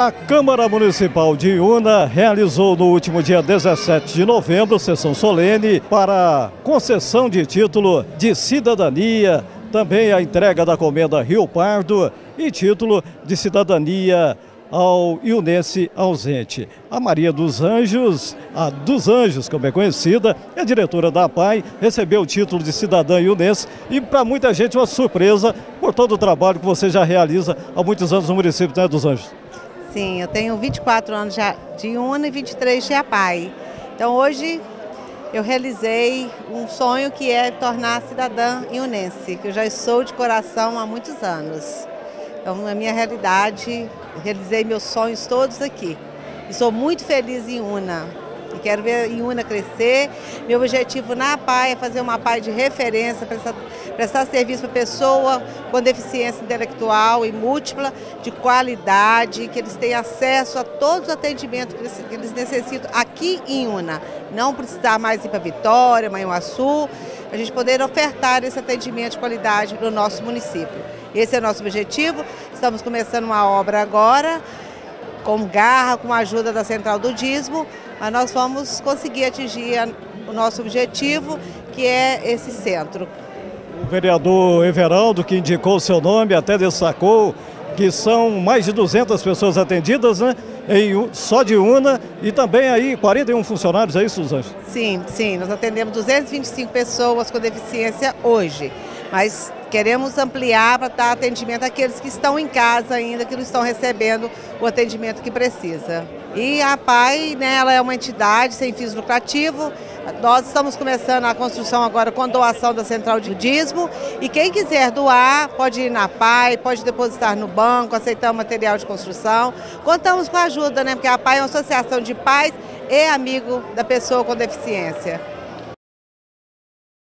A Câmara Municipal de Iuna realizou no último dia 17 de novembro sessão solene para concessão de título de cidadania, também a entrega da comenda Rio Pardo e título de cidadania ao iunense ausente. A Maria dos Anjos, a dos Anjos, como é conhecida, é diretora da APAI, recebeu o título de cidadã iunense e para muita gente uma surpresa por todo o trabalho que você já realiza há muitos anos no município né, dos Anjos. Sim, eu tenho 24 anos de Iuna e 23 de APAI. Então hoje eu realizei um sonho que é tornar cidadã iunense, que eu já sou de coração há muitos anos. Então, na minha realidade, realizei meus sonhos todos aqui. E sou muito feliz em Una. E quero ver a Iuna crescer. Meu objetivo na PAI é fazer uma PAI de referência, prestar, prestar serviço para pessoa com deficiência intelectual e múltipla, de qualidade, que eles tenham acesso a todos os atendimentos que eles, necessitam aqui em Una. Não precisar mais ir para Vitória, Manhuaçu, a gente poder ofertar esse atendimento de qualidade para o nosso município. Esse é o nosso objetivo. Estamos começando uma obra agora, com garra, com a ajuda da Central do Dismo, mas nós vamos conseguir atingir o nosso objetivo, que é esse centro. O vereador Everaldo, que indicou o seu nome, até destacou que são mais de 200 pessoas atendidas, né? Em, só de UNA e também aí 41 funcionários, é isso, Suzane? Sim, sim, nós atendemos 225 pessoas com deficiência hoje, mas queremos ampliar para dar atendimento àqueles que estão em casa ainda, que não estão recebendo o atendimento que precisa. E a PAI, né, ela é uma entidade sem fins lucrativos, nós estamos começando a construção agora com doação da Central de Dízimo e quem quiser doar pode ir na PAI, pode depositar no banco, aceitar material de construção. Contamos com a ajuda, né? Porque a PAI é uma associação de pais e amigo da pessoa com deficiência.